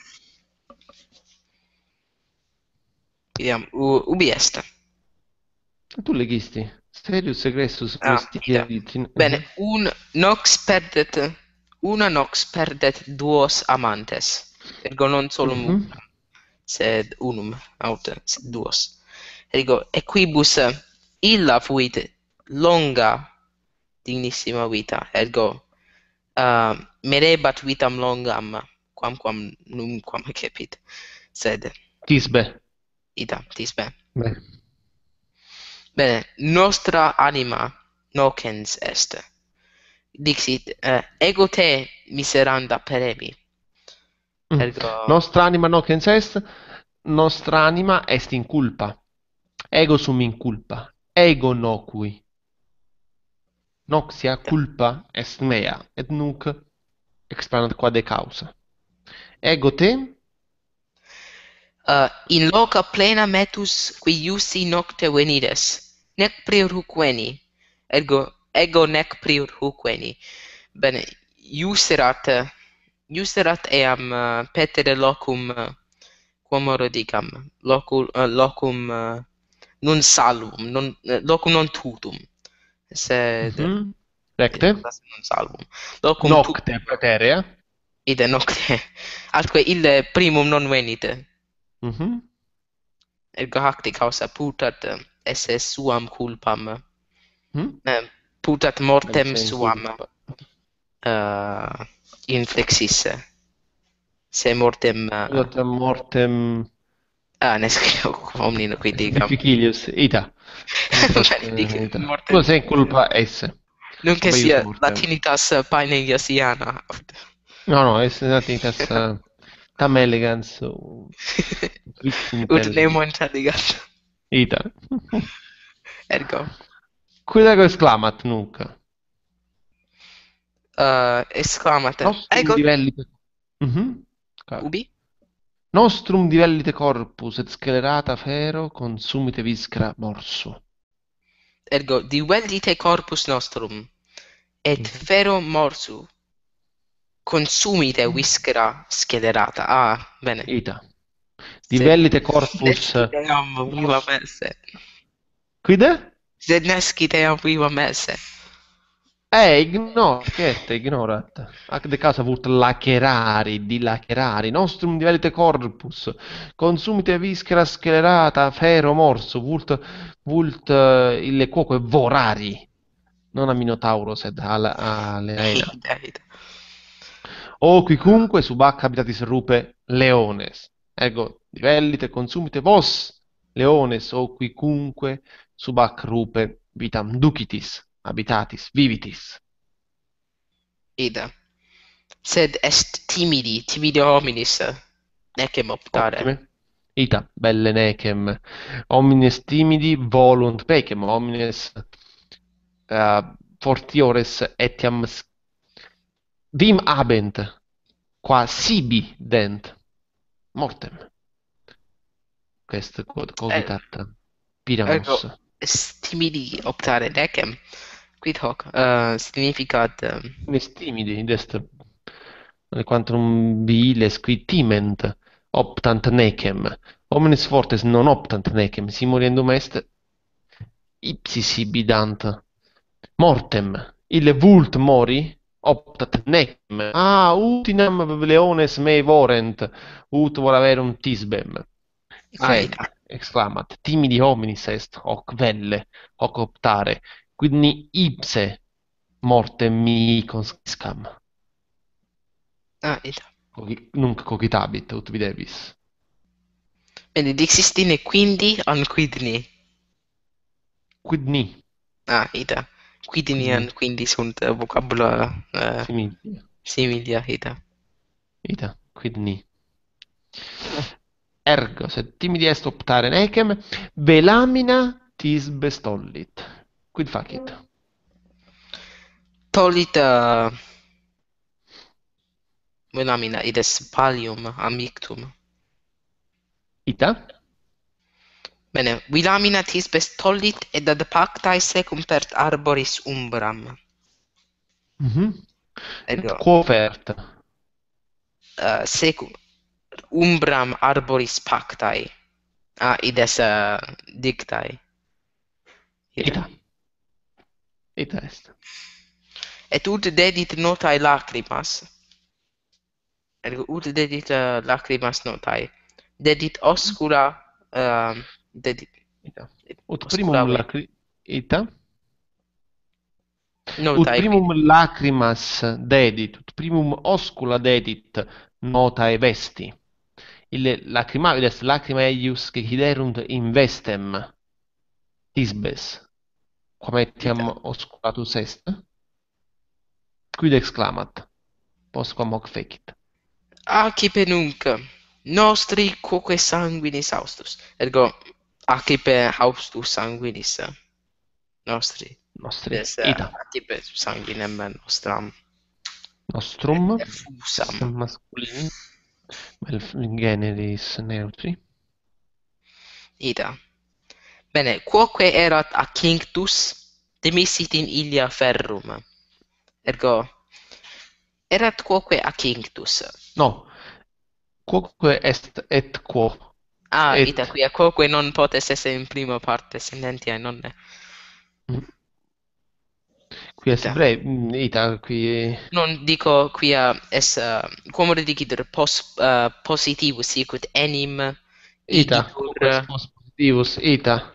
Vediamo, ubi est? Tu legisti. Serius egressus ah, postia. Bene, mhm. un nox perdet, una nox perdet duos amantes. Ergo non solum mm -hmm. sed unum autem, sed duos. Ergo equibus illa fuit longa dignissima vita. Ergo uh, merebat vitam longam quamquam numquam cepit. Sed tisbe ita dispe. Bene. Bene, nostra anima nocens est. Dixit, eh, ego te miseranda perebi. Mm. Ergo... Nostra anima nocens est, nostra anima est in culpa. Ego sum in culpa. Ego nocui. Noxia culpa est mea, et nunc explanat quade causa. Ego te uh, in loca plena metus qui iusi nocte venides nec priorhuqueni ergo ego nec priorhuqueni. Bene iuserat iuserat eam uh, petere locum uh, quam oro dicam locum uh, locum uh, non salvum non uh, locum non tutum sed mm -hmm. recte non salvum. Locum nocte tutum, preterea ide nocte. Altque ille primum non venite. Mhm. Ergo hac de causa putat eh, esse suam culpam. Hm? Eh, putat mortem suam uh, eh, inflexisse. Se mortem... Uh, putat mortem... Ah, ne scrivo omnino qui dicam. Difficilius, ita. Benedicat mortem. Quos est culpa esse? che sia latinitas paene iasiana. No, no, esse latinitas... Uh... Tam elegans. Ut nemo intelligas. Ita. Ergo. Kuidago esclamat nunc Uh, exclamat Nostrum Ego... divellite... Mm -hmm. Car. Ubi? Nostrum divellite corpus et scelerata fero consumite viscra morsu. Ergo, divellite corpus nostrum et mhm. fero morsu consumite viscera scelerata. Ah, bene. Ita. Divellite corpus... Nescite viva messe. Quide? Sed nescite viva messe. Eh, ignor, che ignorat. Ac de causa vult lacerari, di lacerari, nostrum divellite corpus, consumite viscera scelerata, fero morso, vult, vult uh, ille quoque vorari, non a Minotauro, sed alle aena. o quicunque sub hac habitatis rupe leones. Ergo, divellite consumite vos leones o quicunque sub hac rupe vitam ducitis, habitatis, vivitis. Ida. Sed est timidi, timidi hominis, eh? necem optare. Optime. Ita, belle necem. Homines timidi volunt pecem, homines uh, fortiores etiam vim abent qua sibi dent mortem. Quest quod cogitat eh, piramus. ergo, stimidi optare decem quid hoc? Uh, significat um... ne stimidi est quantum biles qui timent optant necem. Omnes fortes non optant necem simulendum est ipsi sibidant mortem. Ille vult mori optat necm ah, utinam leones me vorent ut voraverum tisbem. Ae exclamat timidi hominis est hoc velle hoc optare quid ni ipse morte mi consciscam aid nunc cogitabit ut videbis bene dixistine quindi an quidni quidni Ah, ah, quidinian mm. quindi sunt eh, vocabula uh, similia. similia ita. Ita quidni ergo sed timidi est optare necem velamina tis bestollit. Quid facit tollit uh, velamina ides pallium amictum. Ita? Bene, vilamina tisbes tollit et ad pactae pert arboris umbram. Mhm. Mm Ego. Quo pert? Uh, secum umbram arboris pactae. Ah, ides uh, dictae. Ita. Ita est. Et ut dedit notae lacrimas. Ergo ut dedit uh, lacrimas notae. Dedit oscula uh, dedicita. Ut primum lacri... Ita? Ut primum lacrimas dedit, ut primum oscula dedit notae vesti. Ille lacrimabile est lacrima eius que hiderunt in vestem tisbes, quam etiam osculatus est. Quid exclamat, Posquam hoc fecit. Aci penunc, nostri quoque sanguinis austus, ergo ATP haustus sanguinis eh, nostri. Nostri des, ita ATP sanguinem eh, nostram. Nostrum? Effusam masculin. Bel generis neutri. Ita bene quoque erat acinctus demissit in ilia ferrum. Ergo erat quoque acinctus no. Quoque est et quo. Ah, et... ita quia quoque non potes esse in prima parte sendentia nonne. Mm. Quia sempre mm, ita qui non dico quia es uh, cum redicitur pos uh, positivus sicut enim ita igitur... pos positivus? Ita.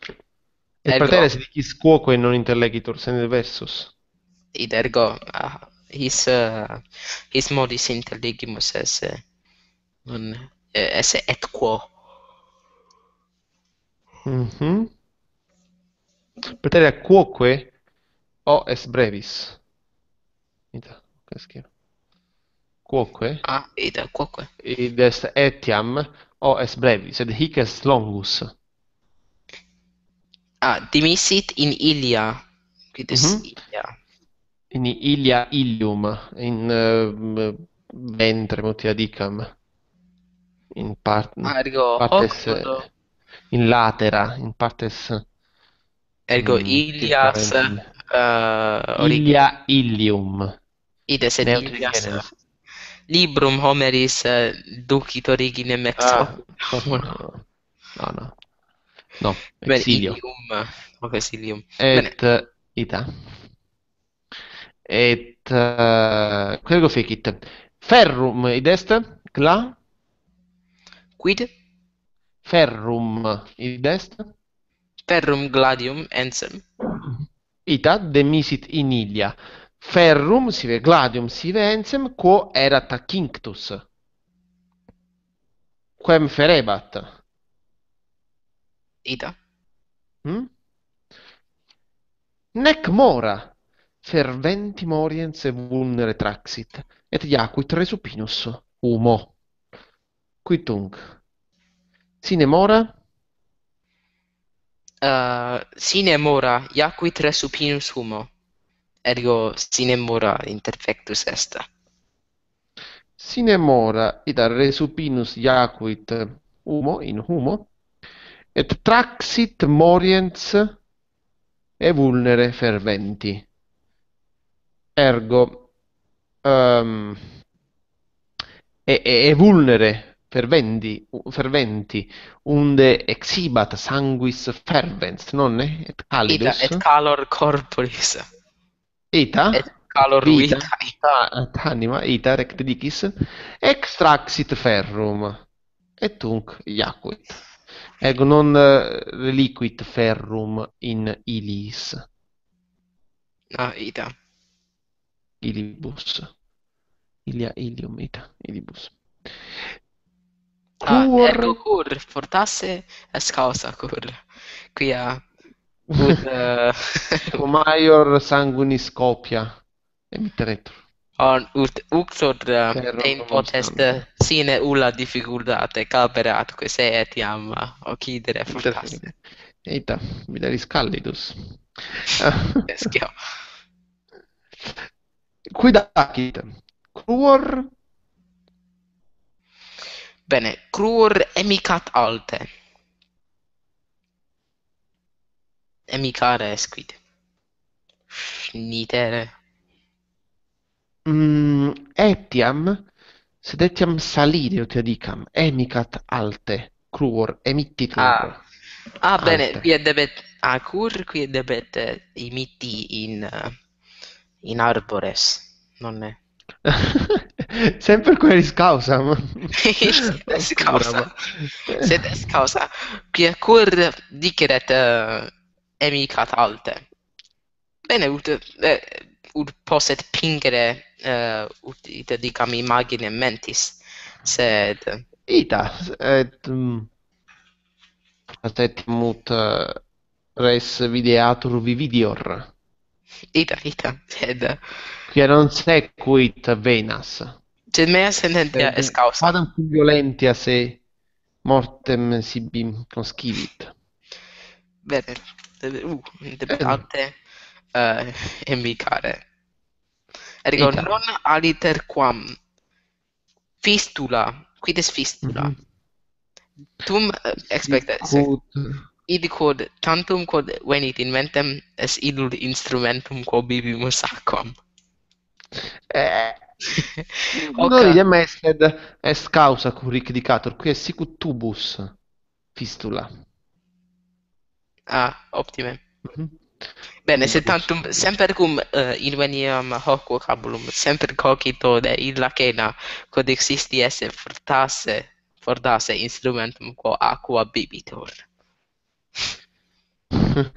Et ergo... pratere dicis quoque non interlegitur sed versus. Id ergo uh, his uh, his modis interlegimus esse non esse et quo. Mhm. Pretere quoque o es brevis? Ita che schifo. Quoque ah ita quoque id est etiam o es brevis? Ed hic est longus? Ah dimissit in ilia. Quid est mm -hmm. ilia? In ilia ilium in uh, ventre mutia dicam. In part ergo partes in latera in partes ergo in ilias uh, ilia ilium. Ides et ilias eh. librum homeris uh, ducit originem ex ah. no no. No, no. exilio. ilium ok exilium. Et Bene. ita. Et uh, quergo fecit? Ferrum id est? Cla? Quid? ferrum id est? Ferrum gladium ensem. Ita demisit in ilia. Ferrum sive gladium sive ensem quo erat acinctus quem ferebat? Ita. Hm? nec mora ferventim oriens vulnere traxit et iacuit resupinus humo. Quitunc Sine mora? Uh, sine mora, iacui resupinus humo. Ergo sine mora interfectus est. Sine mora, id resupinus iacuit humo, in humo, et traxit moriens e vulnere ferventi. Ergo, um, e, e, e vulnere fervendi ferventi unde exhibat sanguis fervens nonne et calidus ita et calor corporis. Ita? Et calor vita ita et anima ita rectidicis extraxit ferrum et tunc iacuit. ego non reliquit ferrum in ilis. Ah ita. Ilibus. Ilia ilium ita ilibus. Ah, cur ah, ergo cur fortasse est causa cur quia ut uh, maior sanguinis copia emitteretur on ut uxor eh, in potest sine ulla difficultate caperatque se etiam occidere fortasse Eita, mi daris callidus. Escio. Quid acit? Cruor Bene, cruor emicat alte. Emicare esquid. Nitere. Mm, etiam, sed etiam salire, o te dicam, emicat alte, cruor, emittitur. Ah, ah bene, qui debet, ah, cur, qui debet uh, imitti in, uh, in arbores, non è? Sempre queris causam. est causa. Sed causa. Qui cur diceret uh, eh, emicat alte. Bene, ut, eh, ut posset pingere uh, ut ita dicam imagine mentis. Sed... Ita, mm, et... Um, mut uh, res videatur vividior. Ita, ita, sed... Uh, che non sequit venas. Gemeas mea sententia es causa. Padam violentia se mortem sibim conscivit. Bene. Uh, importante eh. uh, emicare. Ergo Ita. non aliter quam fistula, quid est fistula. Mm -hmm. Tum eh, uh, expecta Id quod tantum quod venit in mentem es idul instrumentum quo bibimus aquam. Eh, okay. idem est est causa curic dicator, qui est sicut tubus fistula. Ah, optime. Mm -hmm. Bene, se tantum semper cum eh, uh, inveniam hoc vocabulum, semper cogito de illa cena codexisti esse fortasse, fortasse instrumentum quo aqua bibitor.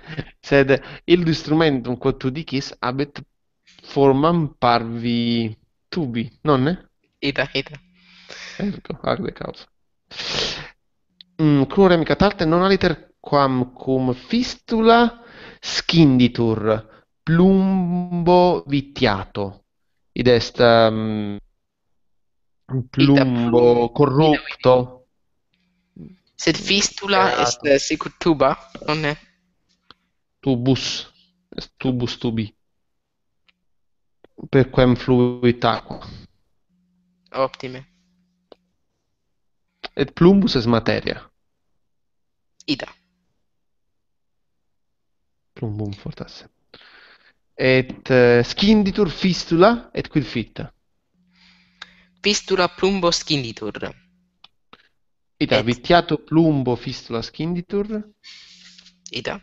Sed il instrumentum quo tu dicis habet formam parvi tubi, nonne? Ita, ita. Ergo, arde causa. Mm, crurem catarte non aliter quam cum fistula scinditur plumbo vitiato. Id est um, plumbo corrupto. Sed fistula est sicut tuba, nonne? Tubus. Est tubus tubi per quem fluit aqua. Optime. Et plumbus es materia. Ida. Plumbum fortasse. Et uh, scinditur fistula et quid fitta. Fistula plumbo scinditur. Ida, et... vitiato plumbo fistula scinditur. Ida.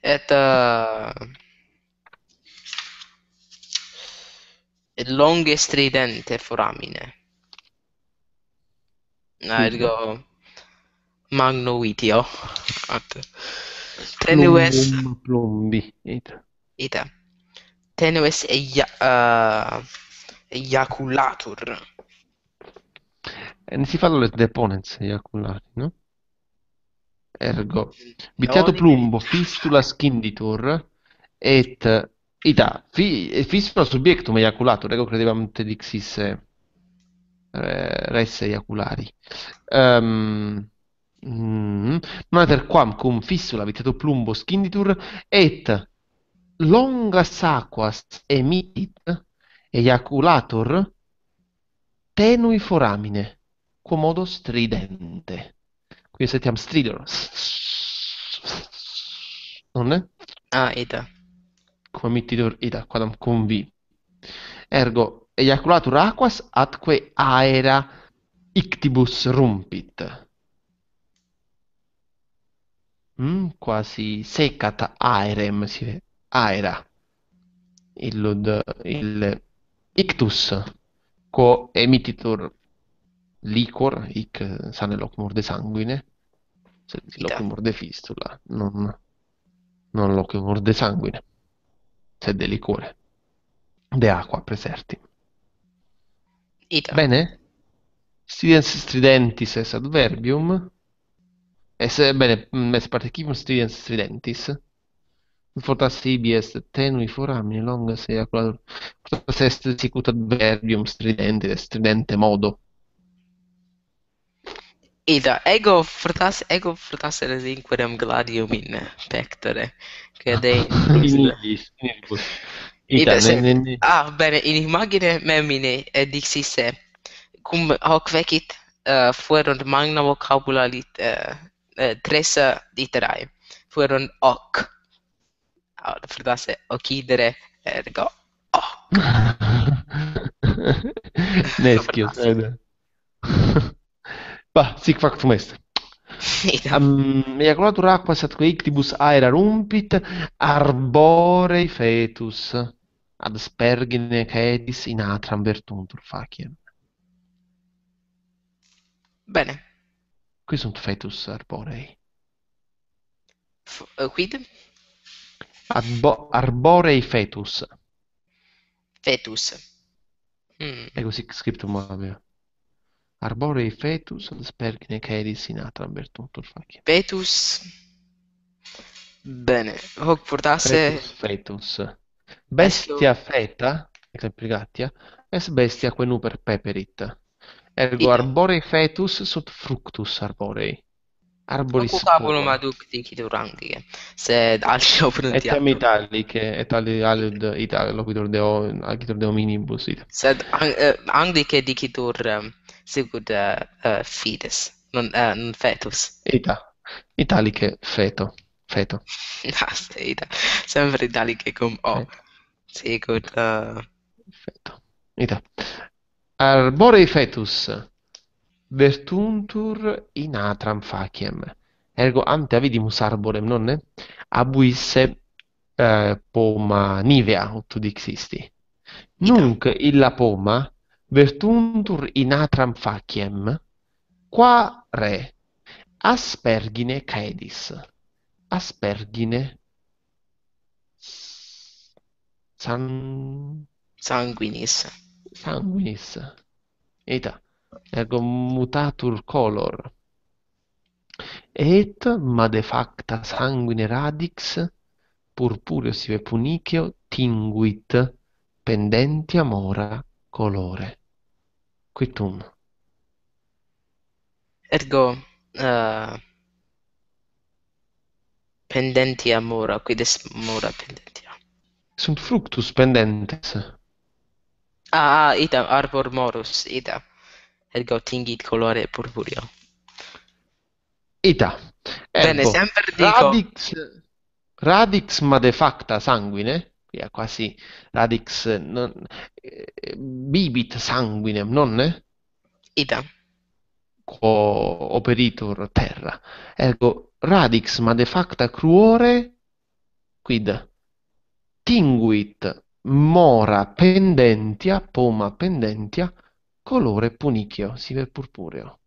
Et... Uh... et longe stridente foramine. Ergo magno vitio. At tenues plumbi ita. Ita. Tenues uh, eiaculatur. E si fanno le deponens eiaculari, no? Ergo vitiato plumbo fistula scinditur et Ita, fi, fissimo subiectum eiaculator, ego credivam te dixisse eh, res eiaculari. Um, mm, non quam cum fissula vitato plumbo scinditur et longas aquas emitit eiaculator tenui foramine quomodo stridente. Qui sentiam stridere. Non è? Ah, ita comittitur ida quadam convi ergo eiaculatur aquas atque aera ictibus rumpit. Mm, quasi secat aerem, si aera. Illud, il ictus, quo emititur licor, ic sane locumur de sanguine, locumur de fistula, non, non locumur de sanguine, sed de licore, de aqua preserti. Ita. Bene? Stridens stridentis es adverbium. Es, bene, es partecipum stridens stridentis. Fortas ibi est tenui foramine longa se aculatur. Fortas est sicut adverbium stridentis, stridente modo. Ida, ego furtas, ego furtas in linquerem gladium in pectore, quede... Inibus, inibus. Ida, Ida se, ne, ne. Ah, bene, in imagine memine et se, cum hoc vecit eh, uh, fuerunt magna vocabula lit, uh, eh, uh, eh, tres literae, fuerunt hoc. Ah, furtas ocidere, ergo, hoc. Nescius, eda. Bah, sic factum est. Um, Eaculatur aquas atque ictibus aera rumpit arborei fetus ad spergine caedis in atram vertuntur faciem. Bene. Qui sunt fetus arborei. F uh, quid? Arbo arborei fetus. Fetus. Hmm. Ego sic scriptum avea. Arborei fetus ad spergine caedis in atram vertuntur faciem. Fetus. Bene. Hoc portasse... Fetus fetus. Bestia feta, exempligatia, es bestia que nuper peperit. Ergo arborei fetus sunt fructus arborei. Arboris Cu capul nu mă aduc din chidurang, se E' până în che italice, tali al itali locuitor de o locuitor de ominibus. Se eh, anglice dicitur eh, sigur eh, fides, non non fetus. Ita. Italiche feto, feto. Asta ita. Sempre italiche cum o. Sigur feto. Ita. Arbore fetus. vestuntur in atram faciem. Ergo ante avidimus arborem, nonne? Abuisse eh, poma nivea, ut dixisti. Nunc illa poma vestuntur in atram faciem, qua re aspergine caedis. Aspergine san... sanguinis. Sanguinis. Eta ergo mutatur color. Et made facta sanguine radix purpureo sive punicio tinguit pendentia mora colore. Quitum ergo eh, uh, pendentia mora quid est mora pendentia sunt fructus pendentes. Ah, ah itam arbor morus itam ita ergo tingit colore purpureo. Ita. Ergo, Bene, sempre dico... Radix, radix ma de facta sanguine, quia quasi radix non, eh, bibit sanguinem, nonne? Ita. Quo operitur terra. Ergo, radix ma de facta cruore, quid tinguit mora pendentia, poma pendentia, colore punicchio, sive purpureo.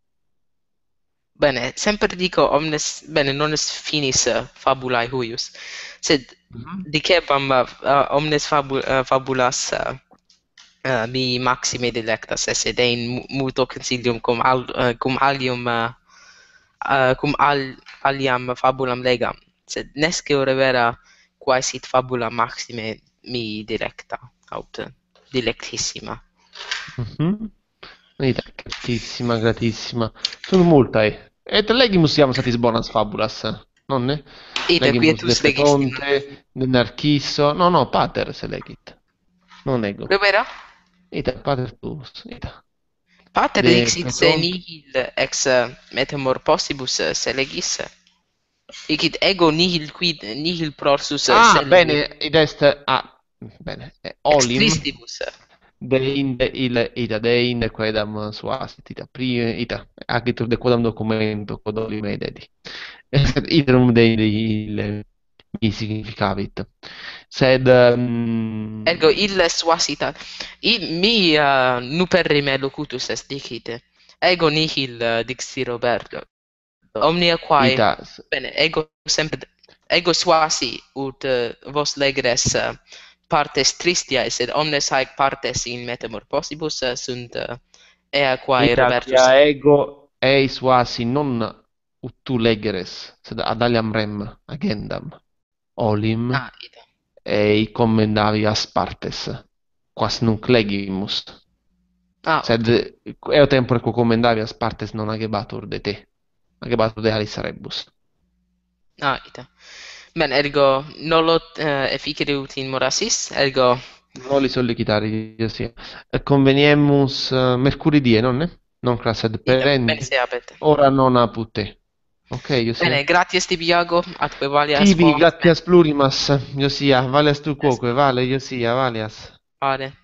Bene, sempre dico omnes bene non es finis uh, fabulae huius. Sed mm -hmm. dicebam uh, omnes fabu, uh, fabulas uh, uh, mi maxime delectas esse de in multo consilium cum al, uh, cum alium uh, uh, cum al, aliam fabulam legam sed nesce ore vera quae sit fabula maxime mi delecta aut dilectissima mm -hmm. Vita, gratissima, gratissima. Sono multae. Et legimus iam satis bonas fabulas, nonne? Fonte, de Narciso. No, no, pater se legit. Non ego. Dov'era? Ita, pater tuus, ita. Pater de se nihil ex metamor possibus se legis. Icit ego nihil quid nihil prorsus ah, bene, id est ah bene, olim. Ex. deinde il ita deinde quedam suasit ita prime ita agitur de quodam documento quod oli me dedi iterum deinde il mi significavit sed um... ergo ille suasitat i mi uh, nuperri me locutus est dicite ego nihil uh, dixi Roberto omnia quae ita. bene ego sempre ego suasi ut uh, vos legres uh, partes tristiae sed omnes haec partes in metamorphosibus possibus eh, sunt eh, ea quae Ita, Robertus. ego eis vasi non uttu legeres sed ad aliam rem agendam. Olim ah, ei commendavi as partes quas nunc legimus. Ah. sed eo tempore quo commendavi as partes non agebatur de te agebatur de alis rebus. Ah ita. Ben, ergo nolo uh, eh, efficere ut in morassis, ergo noli sollicitari sia. Eh, Conveniemus uh, eh, mercuridie, non nonne? Non classed per. Ora non apute. Ok, io sia. Bene, grazie Stibiago, atque valias. Tibi, gratias plurimas, io sia, valias tu quoque, vale, io sia, valias. Vale.